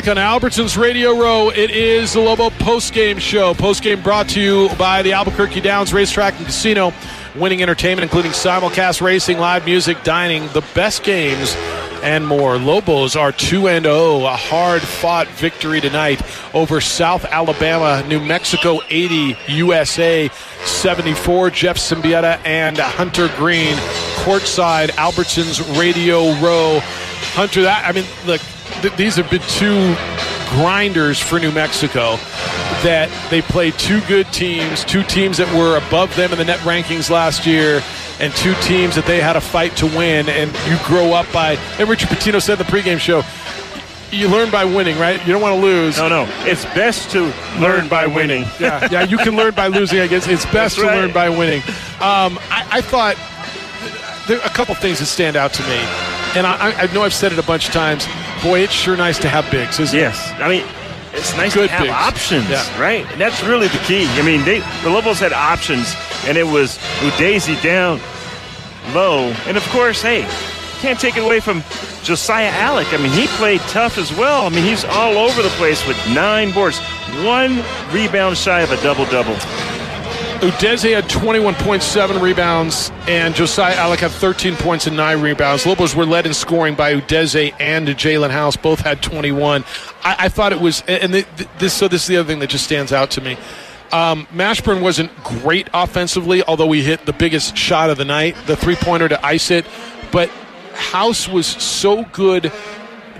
back on Albertson's Radio Row. It is the Lobo postgame show. Postgame brought to you by the Albuquerque Downs Racetrack and Casino. Winning entertainment, including simulcast racing, live music, dining, the best games, and more. Lobos are 2 and 0. A hard fought victory tonight over South Alabama, New Mexico 80, USA 74. Jeff Siembieda and Hunter Green, courtside, Albertson's Radio Row. Hunter, that, I mean, look, th- these have been two grinders for New Mexico that they played two good teams, two teams that were above them in the net rankings last year, and two teams that they had a fight to win. And you grow up by, and Richard Pitino said in the pregame show, you learn by winning, right? You don't want to lose. No, no. It's best to learn by winning. yeah, yeah. You can learn by losing. I guess it's best to learn by winning. Um, I, I thought there are a couple things that stand out to me, and I, I know I've said it a bunch of times. Boy, it's sure nice to have bigs, isn't it? Yes. I mean, it's nice Good to have bigs. options, Yeah. right? And that's really the key. I mean, they, the Lobos had options, and it was Udeze down low. And of course, hey, can't take it away from Josiah Allick. I mean, he played tough as well. I mean, he's all over the place with nine boards, one rebound shy of a double double. Udeze had 21.7 rebounds, and Josiah Allick had 13 points and nine rebounds. Lobos were led in scoring by Udeze and Jalen House. Both had 21. I, I thought it was, and th- th- this. So this is the other thing that just stands out to me. Um, Mashburn wasn't great offensively, although he hit the biggest shot of the night, the three-pointer to ice it. But House was so good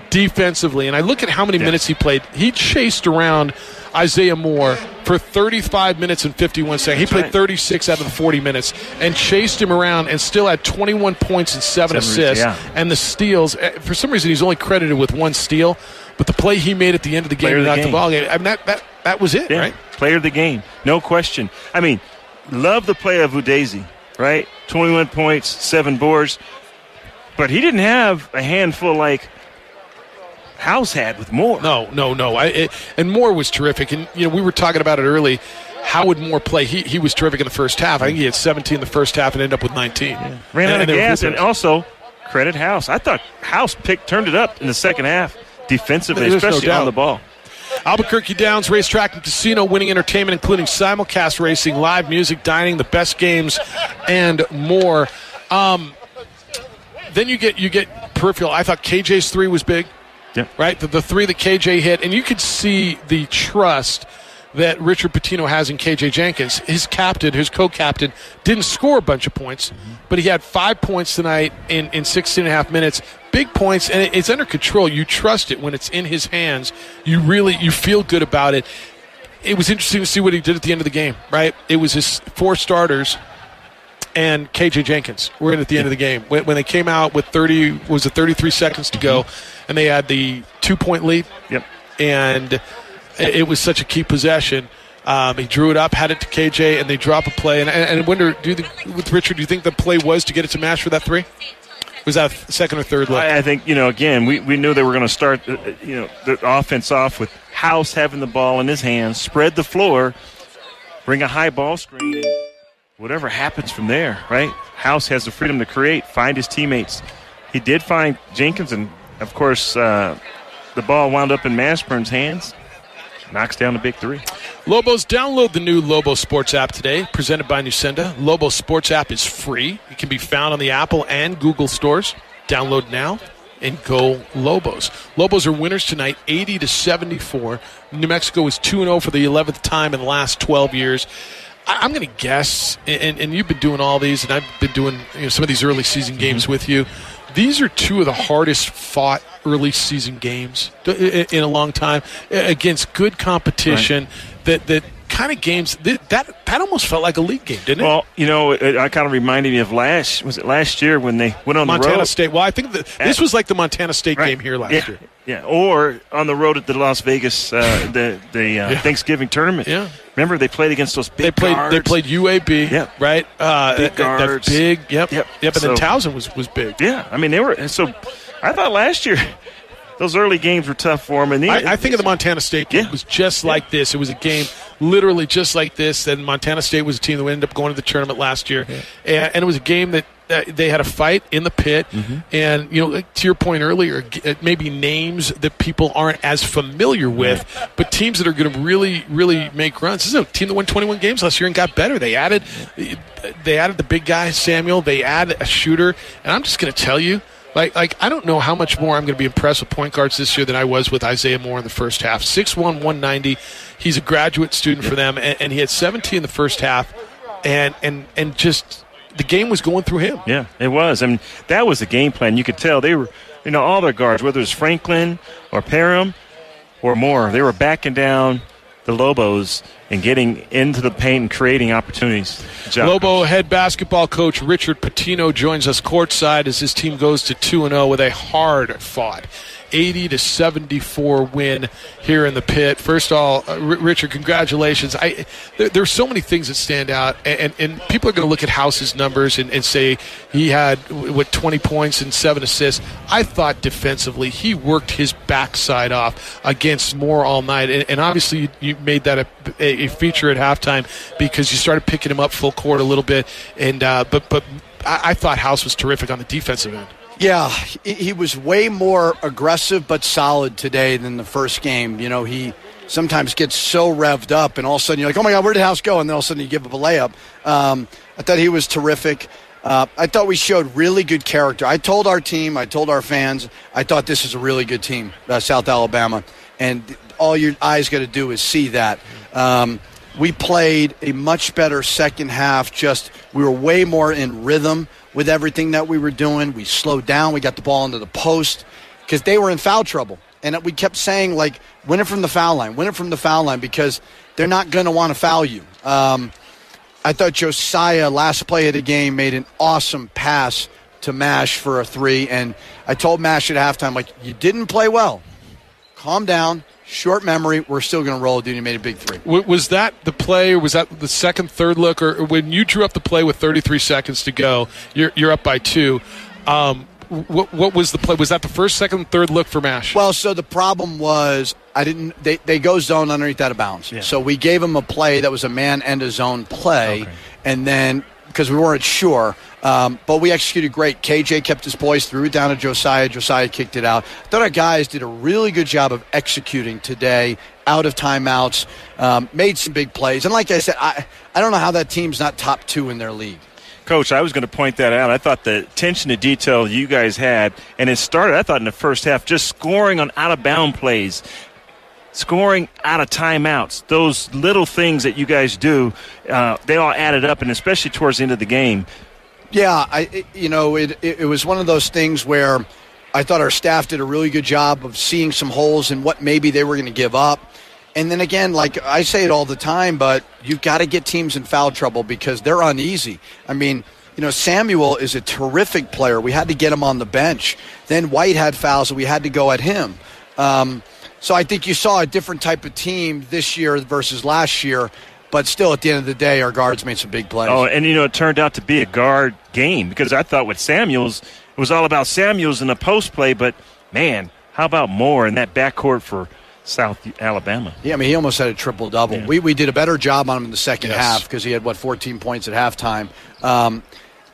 defensively, and I look at how many minutes he played. He chased around Isaiah Moore for 35 minutes and 51 seconds. He played right. 36 out of the 40 minutes and chased him around and still had 21 points and seven, Seven, assists. yeah. And the steals. eh, For some reason, he's only credited with one steal, but the play he made at the end of the game the the ball game. I mean, that, that, that was it, Yeah, right? player of the game, no question. I mean, love the play of Udeze, right? 21 points, seven boards, but he didn't have a handful like House had with more. No, no, no. I, it, and Moore was terrific. And, you know, we were talking about it early. How would Moore play? He, he was terrific in the first half. I think he had 17 in the first half and ended up with 19. ran out And of gas, good and also credit House. I thought House picked turned it up in the second half defensively, There's especially doubt. on the ball. Albuquerque Downs Racetrack and Casino winning entertainment, including simulcast racing, live music, dining, the best games, and more. Um, then you get you get peripheral. I thought KJ's three was big, Yeah. right? The, the three that KJ hit, and you could see the trust that Richard Pitino has in KJ Jenkins. His captain, his co-captain, didn't score a bunch of points, mm-hmm. but he had five points tonight in, in 16 and a half minutes. Big points, and it- it's under control. You trust it when it's in his hands. You really you feel good about it. It was interesting to see what he did at the end of the game, right? It was his four starters and KJ Jenkins were in at the end of the game when, when they came out with 30 was it 33 seconds to go, and they had the two point lead, Yep. and it was such a key possession. Um, he drew it up, had it to KJ, and they drop a play. And, and, and I wonder, do you think, with Richard, do you think the play was to get it to Mash for that three? Was that second or third look? I, I think you know. Again, we, we knew they were going to start, uh, uh, you know, the offense off with House having the ball in his hands, spread the floor, bring a high ball screen, whatever happens from there, right? House has the freedom to create, find his teammates. He did find Jenkins, and of course, uh, the ball wound up in Mashburn's hands. Knocks down the big three. Lobos, download the new Lobo Sports app today, presented by Nusenda. Lobo Sports app is free. It can be found on the Apple and Google stores. Download now and go Lobos. Lobos are winners tonight, 80 to 74. New Mexico is 2 0 for the 11th time in the last 12 years. I- I'm going to guess, and, and you've been doing all these, and I've been doing you know, some of these early season mm-hmm. games with you. These are two of the hardest fought early season games in a long time against good competition. That that kind of games that that, that almost felt like a league game, didn't it? Well, you know, it, I kind of reminded me of last was it last year when they went on the Montana road. State. Well, I think that this was like the Montana State Right. game here last yeah. year. Yeah, or on the road at the Las Vegas uh, the the uh, Yeah. Thanksgiving tournament. Yeah. remember they played against those big They played. guards. They played UAB. Yep. Right. Uh, Big that, that guards. big. Yep. Yep. Yep. And then So- Towson was was big. Yeah, I mean they were. and So I thought last year those early games were tough for them. And they, I, I think of the Montana State game. Yeah. It was just like this. It was a game literally just like this. And Montana State was a team that ended up going to the tournament last year. And, and it was a game that uh, they had a fight in the pit, Mm-hmm. and you know, like, to your point earlier, g- maybe names that people aren't as familiar with, but teams that are going to really, really make runs. This is a team that won 21 games last year and got better. They added, they added the big guy Samuel. They add a shooter, and I'm just going to tell you. Like, like I don't know how much more I'm going to be impressed with point guards this year than I was with Isaiah Moore in the first half. 6'1", 190. He's a graduate student for them, and, and he had 17 in the first half, and and and just the game was going through him. Yeah, it was. I mean, that was the game plan. You could tell they were, you know, all their guards, whether it's Franklin or Parham or Moore, they were backing down the Lobos and getting into the paint and creating opportunities. Lobo head basketball coach Richard Pitino joins us courtside as his team goes to 2 0 with a hard fought 80 to 74 win here in the pit. First of all, uh, R- Richard, congratulations. I there, there's so many things that stand out, and, and people are going to look at House's numbers and, and say he had what 20 points and seven assists. I thought defensively he worked his backside off against Moore all night, and, and obviously you, you made that a, a, a feature at halftime because you started picking him up full court a little bit, and uh, but but. I, I thought House was terrific on the defensive end. Yeah, he, was way more aggressive but solid today than the first game. You know, he sometimes gets so revved up, and all of a sudden you're like, oh my God, where did House go? And then all of a sudden you give up a layup. Um, I thought he was terrific. Uh, I thought we showed really good character. I told our team, I told our fans, I thought this is a really good team, uh, South Alabama. And all your eyes got to do is see that. Um, we played a much better second half. Just we were way more in rhythm with everything that we were doing. We slowed down. We got the ball into the post because they were in foul trouble, and we kept saying like, "Win it from the foul line, win it from the foul line," because they're not going to want to foul you. Um, I thought Josiah last play of the game made an awesome pass to Mash for a three, and I told Mash at halftime like, "You didn't play well. Calm down." Short memory. We're still going to roll, dude. You made a big three. Was that the play, or was that the second, third look, or, or when you drew up the play with 33 seconds to go? You're, you're up by two. Um, what, what was the play? Was that the first, second, third look for Mash? Well, so the problem was I didn't. They, they go zone underneath out of bounds. So we gave him a play that was a man and a zone play, and then because we weren't sure, um, but we executed great. KJ kept his poise, threw it down to Josiah. Josiah kicked it out. I thought our guys did a really good job of executing today, out of timeouts, um, made some big plays, and like I said, I I don't know how that team's not top two in their league. Coach, I was going to point that out. I thought the attention to detail you guys had, and it started, I thought, in the first half, just scoring on out of bound plays, scoring out of timeouts. Those little things that you guys do, uh, they all added up, and especially towards the end of the game. Yeah, I you know it, it was one of those things where I thought our staff did a really good job of seeing some holes in what maybe they were going to give up. And then again, like I say it all the time, but you've got to get teams in foul trouble because they're uneasy. I mean, you know, Samuel is a terrific player. We had to get him on the bench. Then White had fouls, and we had to go at him. Um, so I think you saw a different type of team this year versus last year. But still, at the end of the day, our guards made some big plays. Oh, and you know, it turned out to be a guard game because I thought with Samuels, it was all about Samuels in the post play, but man, how about Moore in that backcourt for South Alabama? Yeah, I mean, he almost had a triple double. Yeah. We, we did a better job on him in the second Yes. half because he had, what, 14 points at halftime. Um,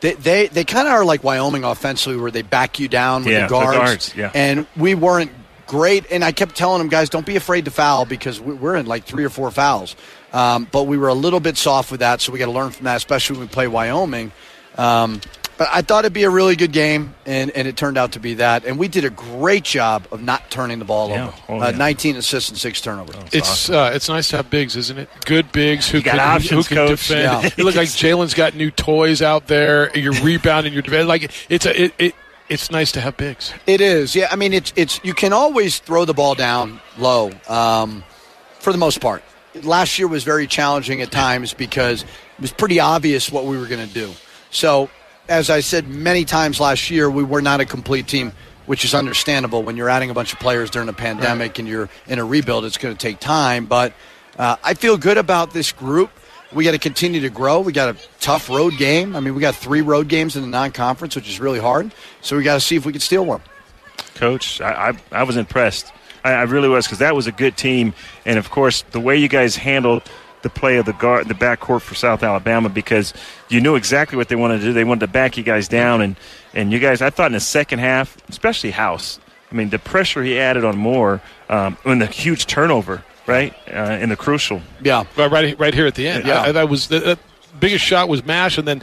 they they, they kind of are like Wyoming offensively, where they back you down with Yeah, the the guards. guards, yeah. And we weren't great. And I kept telling them, guys, don't be afraid to foul because we- we're in like three or four fouls. Um, but we were a little bit soft with that, so we got to learn from that, especially when we play Wyoming. Um, but I thought it'd be a really good game, and, and it turned out to be that. And we did a great job of not turning the ball Yeah. over. Oh, uh, yeah. 19 assists and six turnovers. it's uh, it's nice to have bigs, isn't it? Good bigs who can, options, who can coach. defend. Yeah. You look like Jalen's got new toys out there. You're rebounding, you're defending. Like it's a it, it it's nice to have bigs. It is, yeah. I mean, it's it's you can always throw the ball down low, um, for the most part. Last year was very challenging at times because it was pretty obvious what we were going to do. So, as I said many times last year, we were not a complete team, which is understandable when you're adding a bunch of players during a pandemic and you're in a rebuild. It's going to take time, but uh, I feel good about this group. We got to continue to grow. We got a tough road game. I mean, we got three road games in the non-conference, which is really hard. So we got to see if we can steal one. Coach, I, I, I was impressed. I, I really was because that was a good team, and of course, the way you guys handled the play of the guard, the backcourt for South Alabama because you knew exactly what they wanted to do. They wanted to back you guys down, and and you guys. I thought in the second half, especially House. I mean, the pressure he added on Moore, um, and the huge turnover, right, uh, in the crucial. Yeah, right, right, right here at the end. Yeah, I, that was the, the biggest shot was Mash, and then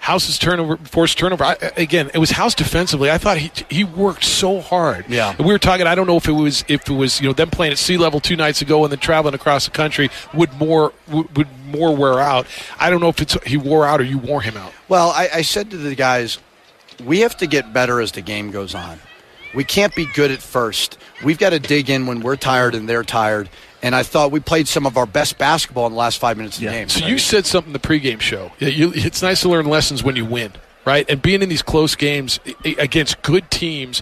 House's turnover, forced turnover. I, again, it was House defensively. I thought he he worked so hard. Yeah, and we were talking. I don't know if it was if it was you know them playing at sea level two nights ago and then traveling across the country would Moore would, would Moore wear out. I don't know if it's he wore out or you wore him out. Well, I, I said to the guys, we have to get better as the game goes on. We can't be good at first. We've got to dig in when we're tired and they're tired. And I thought we played some of our best basketball in the last five minutes of the game. So you said something in the pregame show. It's nice to learn lessons when you win, right? And being in these close games against good teams,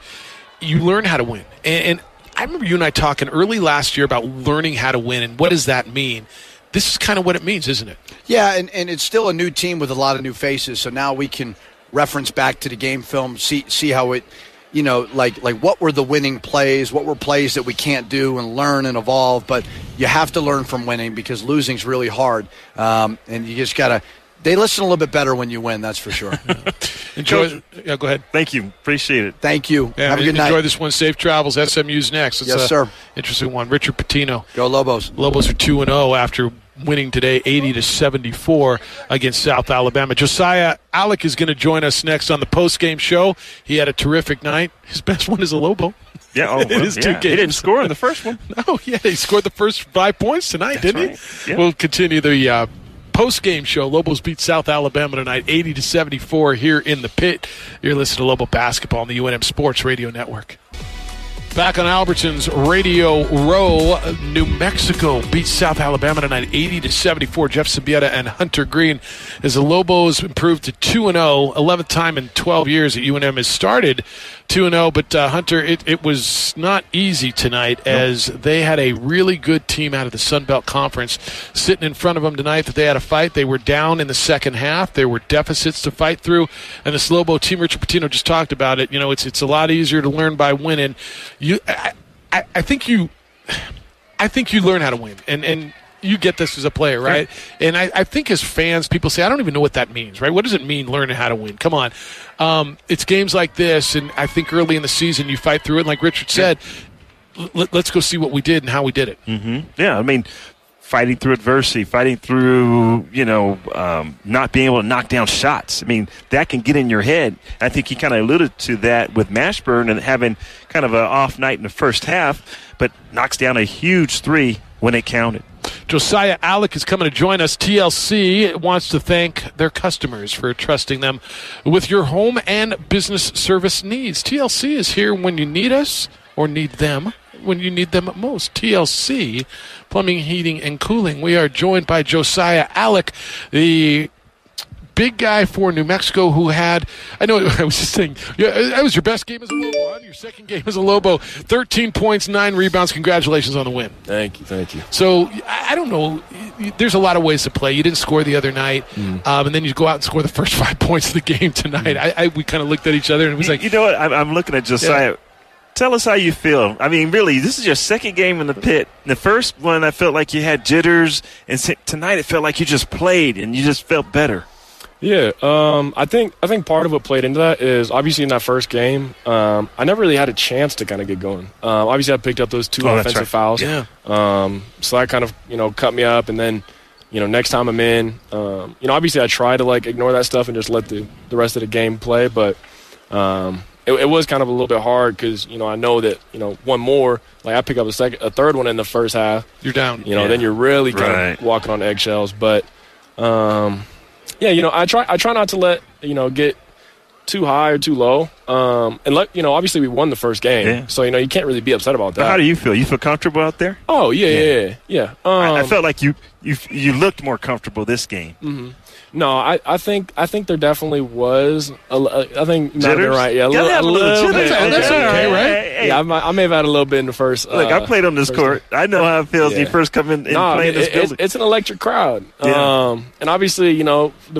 you learn how to win. And, and I remember you and I talking early last year about learning how to win and what does that mean. This is kind of what it means, isn't it? Yeah, and, and it's still a new team with a lot of new faces. So now we can reference back to the game film, see see how it you know, like like what were the winning plays? What were plays that we can't do and learn and evolve? But you have to learn from winning because losing's really hard, um, and you just gotta. They listen a little bit better when you win. That's for sure. enjoy. Yeah, go ahead. Thank you. Appreciate it. Thank you. Yeah, Have a good enjoy night. Enjoy this one. Safe travels. SMU's next. It's yes, a sir. Interesting one. Richard Pitino. Go Lobos. Lobos are two and zero after winning today 80 to 74 against South Alabama. Josiah Allick is going to join us next on the post game show. He had a terrific night. His best one is a Lobo. Yeah, oh, well, his yeah. two games. He didn't score in the first one. no, yeah, he scored the first five points tonight, That's didn't right. he? Yeah. We'll continue the uh, post game show. Lobos beat South Alabama tonight, 80 to 74 here in the pit. You're listening to Lobo basketball on the UNM Sports Radio Network. Back on Albertson's Radio Row, New Mexico beats South Alabama tonight, 80 to 74. Jeff Siembieda and Hunter Green, as the Lobos improved to 2 and 0, 11th time in 12 years that UNM has started 2 and 0. But uh, Hunter, it, it was not easy tonight as they had a really good team out of the Sun Belt Conference sitting in front of them tonight. That they had a fight. They were down in the second half. There were deficits to fight through, and this Lobo team, Richard Pitino just talked about it. You know, it's it's a lot easier to learn by winning you I, I, I, think you I think you learn how to win. And and you get this as a player right, and I, I think as fans people say I don't even know what that means right? What does it mean learning how to win? Come on. Um, it's games like this and I think early in the season you fight through it. And like Richard said let, us go see what we did and how we did it. Mm-hmm. yeah I mean fighting through adversity, fighting through, you know, um, not being able to knock down shots. I mean, that can get in your head. I think he kind of alluded to that with Mashburn and having kind of an off night in the first half, but knocks down a huge three when it counted. Josiah Allick is coming to join us. TLC wants to thank their customers for trusting them with your home and business service needs. TLC is here when you need us or need them when you need them most. TLC, Plumbing, Heating, and Cooling. We are joined by Josiah Allick, the big guy for New Mexico who had, I know, I was just saying, yeah, that was your best game as a Lobo, your second game as a Lobo. 13 points, nine rebounds. Congratulations on the win. Thank you, thank you. So, I don't know, there's a lot of ways to play. You didn't score the other night, mm. um, and then you go out and score the first five points of the game tonight. Mm. I, I, we kind of looked at each other and it was like. You know what? I'm, I'm looking at Josiah. Yeah tell us how you feel. I mean, really, this is your second game in the pit. The first one, I felt like you had jitters, and tonight it felt like you just played and you just felt better. Yeah, um, I think I think part of what played into that is obviously in that first game, um, I never really had a chance to kind of get going. Um, obviously, I picked up those two oh, offensive right. fouls. Yeah. Um, so that kind of you know cut me up, and then you know next time I'm in, um, you know obviously I try to like ignore that stuff and just let the the rest of the game play, but um, it, it, was kind of a little bit hard because you know I know that you know one more like I pick up a second a third one in the first half you're down you know yeah. then you're really kind right. of walking on eggshells but um, yeah you know I try I try not to let you know get too high or too low um, and let you know obviously we won the first game yeah. so you know you can't really be upset about that but how do you feel you feel comfortable out there oh yeah yeah yeah, yeah. Um, I, I, felt like you you you looked more comfortable this game mm-hmm. No, I, I think I think there definitely was. A, a, I think Jitters? Right. Yeah, a little, a little, little bit. That's, okay, right? Hey, hey. Yeah, I, might, I may have had a little bit in the first. Look, uh, I played on this court. I know how it feels yeah. when you first come in and no, play in this it, building. It's, it's an electric crowd. Yeah. Um, and obviously, you know, the